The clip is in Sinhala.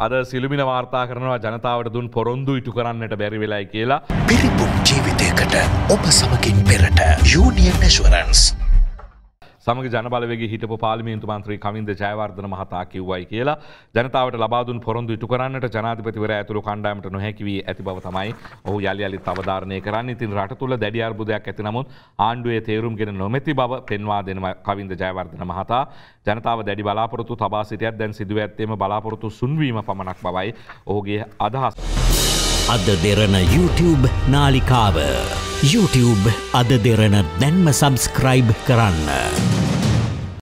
අද සිළුමින වාර්තා කරනවා ජනතාවට දුන් පොරොන්දු ඉටු කරන්නට බැරි වෙලයි කියලා පිරිපුන් ජීවිතයකට ඔබ සමගින් පෙරට යුනිියන් ඇශවරන්ස්. සමග ජනබලවගේ හිටපු පාලිමේන්තු මන්ත්‍රී කවින්ද ජයවර්ධන මහතා කිව්වයි කියලා ජනතාවට ලබාදුන් පොරොන්දු ඉටු කරන්නට ජනාධිපතිවර ඇතුළු කණ්ඩායමට නොහැකිවී ඇති බව තමයි ඔහු යළි අලිත් අවධාරණය කරන්න ඉතින් රට තුළ දැඩි අර්බුදයක් ඇති නමුත් ආණ්ඩුවේ තේරුම්ගෙන නොමැති බව පෙන්වා දෙනම කවින්ද ජයවර්ධන මහතා ජනතාව දැඩි බලාපොරොත්තු තබා සිටියත් දැන් සිදුව ඇත්තේම බලාපොරොත්තු සුන්වීම පමණක් බවයි ඔහුගේ අදහස්. අද දෙරන YouTube නාලිකාව. YouTube අද දෙරන දැන්ම සබස්ක්‍රයිබ් කරන්න.